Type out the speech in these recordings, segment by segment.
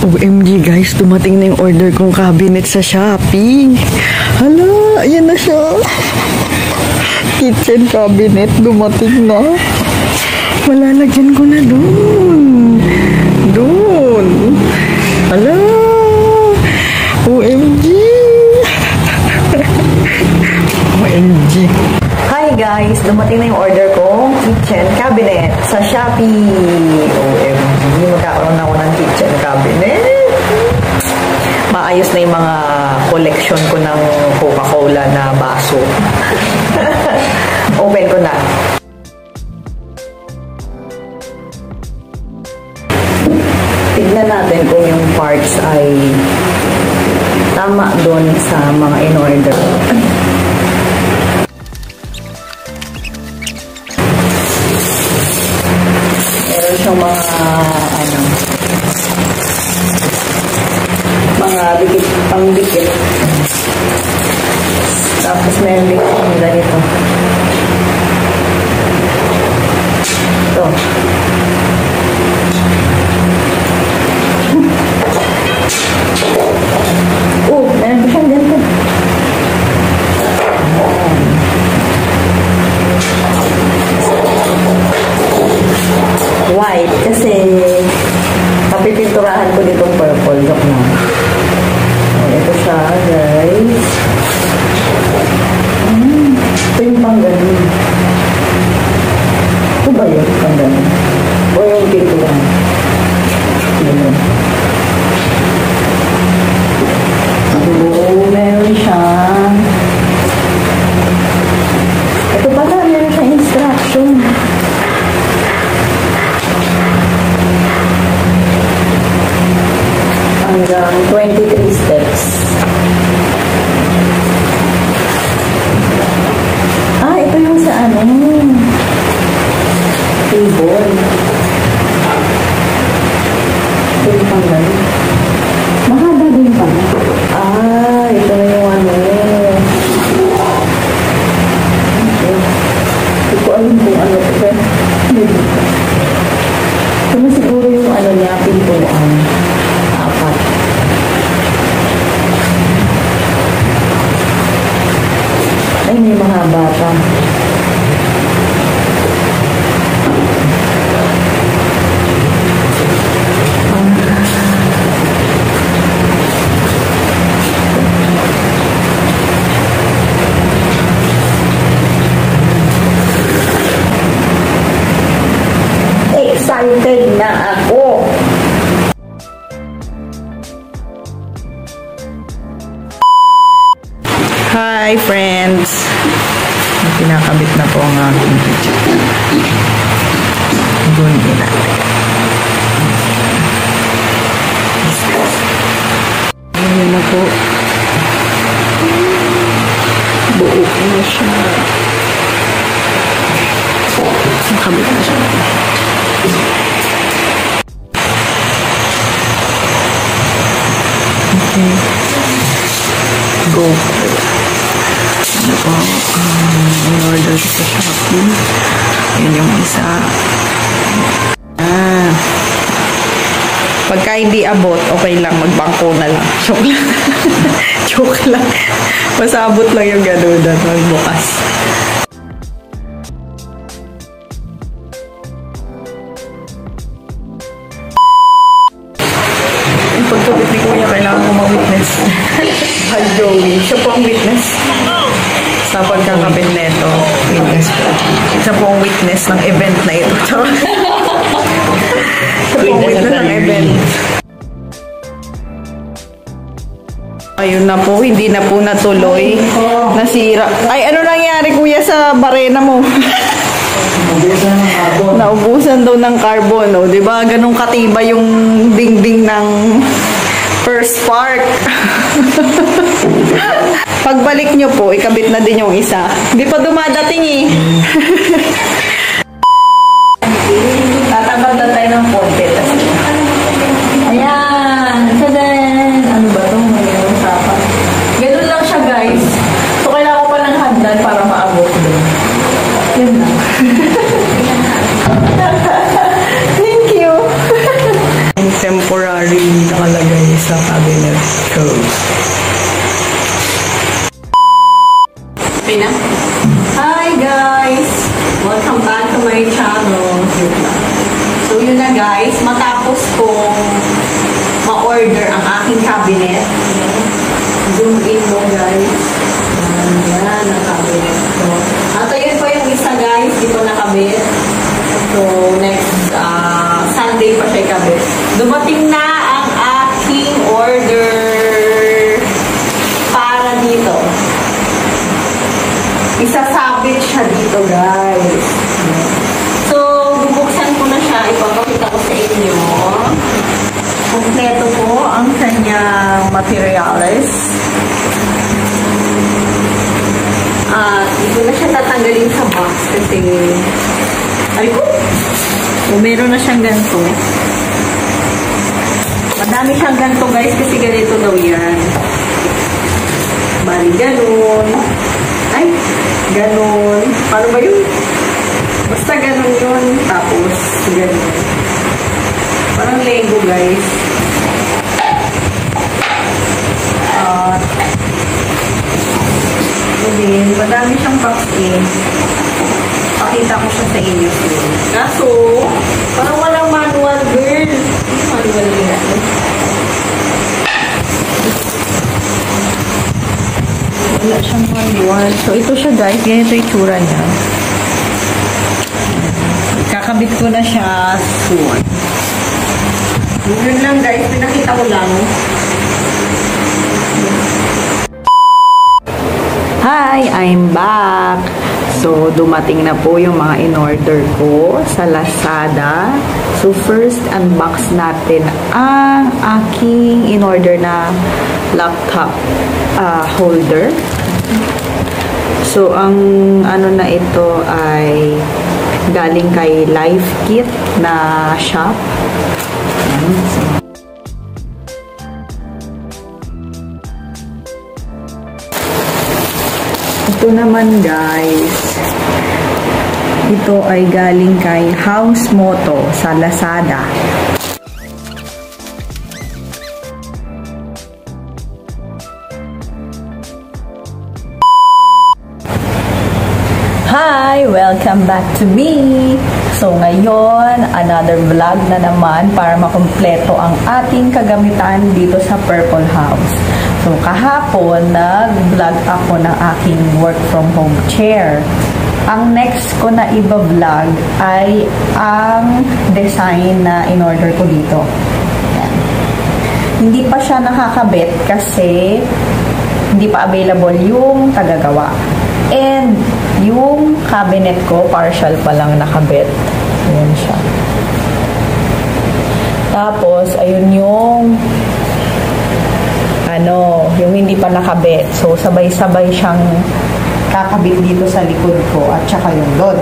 OMG guys, dumating na yung order kong cabinet sa Shopee. Hala, ayan na siya. Kitchen cabinet, dumating na. Malalagyan ko na dun. Mga collection ko ng Coca-Cola na baso. Open ko na. Tignan natin kung yung parts ay tama doon sa mga in-order. Meron siyang mga ano mga dikit, pang dikit. Tapos meron din siyang ganito. Ito. Oh, meron pa siyang ganito. White kasi papipinturahan ko ditong purple. Look na. Oh, ito siya, guys. Hmm, ito yung panggaling. Ito ba yun, panggaling? O yung pinturan? Ganun. Oo, meron siyang ito pala, meron siyang instruction. Hanggang 23 steps. Ah, ito yung sa ano, table. Ito yung panggal. Mahaba din pala. Ah, ito na yung ano. Hindi ko alam kung ano ito. Pero, ito na siguro yung ano niya, pintuan. Apat. Ay, may mga bata. Excited na ako. Hi, friends! Pinakabit na po ang aking picture. Gundi natin. Ayan na po. Buo na siya. Nakabit na siya. In-order ko sa Shopee. Yun yung isa. Ah. Pagka hindi abot, okay lang, magbangko na lang. Joke lang. Joke lang. Basta abot lang yung gano'n at magbukas. Yung pagkabit ni Kuya, kailangan ko ma-witness. Hi, Joey. Siya po ang witness. Sa pagkakabit neto. Witness po. Siya po ang witness ng event na ito. Tsaka. Siya po ang witness ng event. Ayun na po, hindi na po natuloy. Nasira. Ay, ano nangyari kuya sa barena mo? Naubusan daw ng carbon, no? 'Di ba? Ganong katiba yung dingding ng first spark. Pagbalik nyo po, ikabit na din yung isa. Hindi pa dumadating eh. Tatanggal na tayo ng konti. Ayan! Tadan! Ano ba ito? May usapan. Ganun lang siya guys. So, kailangan ko pa ng hagdan para maabot doon. Yan lang. Thank you. temporary nakalagay na. Tatanggalin sa box kasi ay ko, o meron na siyang ganito. Madami siyang ganito guys kasi ganito daw yan. Bali, ganun. Ay, ganun. Paano ba yun? Basta ganun yun. Tapos, ganun. Parang Lego, guys. At, uh, din, madami siyang in. Pakita ko siya sa inyo. Kaso, parang walang manual, girl. Manual yan. Wala siyang manual. So, ito siya guys. Ganito yung tsura niya. Kakabit ko na siya soon. Yun lang guys. Pinakita ko lang. Hi! I'm back! So, dumating na po yung mga in-order ko sa Lazada. So, first, unbox natin ang aking in-order na laptop uh, holder. So, ang ano na ito ay galing kay Life Kit na shop. So, ito naman guys, ito ay galing kay House Moto sa Lazada. Hi! Welcome back to me! So ngayon, another vlog na naman para makumpleto ang ating kagamitan dito sa Purple House. So kahapon, nag-vlog ako ng aking work from home chair. Ang next ko na iba-vlog ay ang design na in-order ko dito. Yan. Hindi pa siya nakakabit kasi hindi pa available yung tagagawa. And yung cabinet ko, partial pa lang nakabit. Ayan siya. Tapos, ayun yung ano, yung hindi pa nakabit. So, sabay-sabay siyang kakabit dito sa likod ko at saka yung load.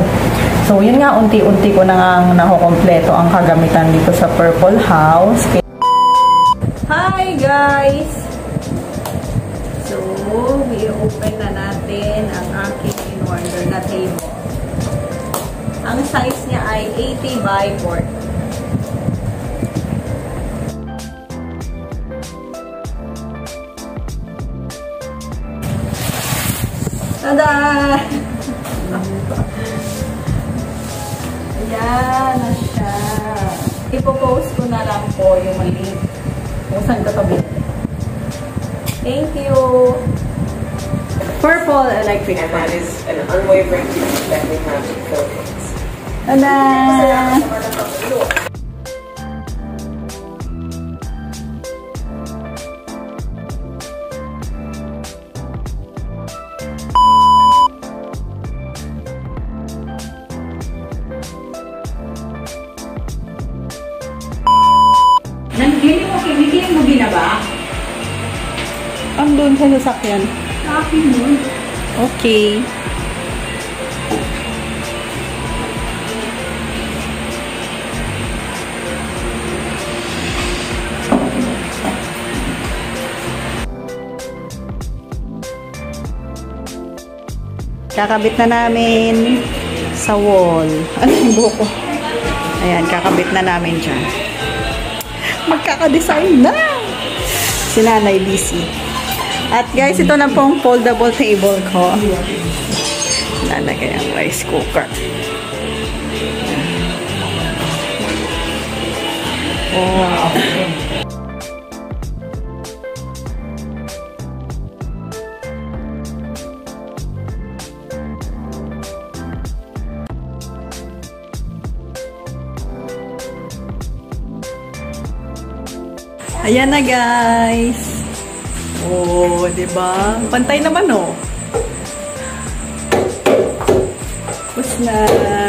So, yun nga, unti-unti ko na nga nakukompleto ang kagamitan dito sa Purple House. Hi, guys! So, i-open na natin ang aking in-order na table. Ang size niya ay 80 by 40. Tada! Ayan na siya. Ipopost ko na lang po yung link kung saan ko ito Thank you! Purple and electric And that is an unwavering duty that we have in the Philippines. Tada! Nandiyan mo, kinikiling mo binaba? Ang doon sa sasakyan. Okay. Kakabit na namin sa wall. Ano yung buko? Ayan, kakabit na namin dyan. Magkakadesign na! Si Nanay busy. At guys, ito na pong foldable table ko. lalagay ang rice cooker. Wow. Ayan na guys. Oh, 'di ba? Pantay naman oh. Tapos na.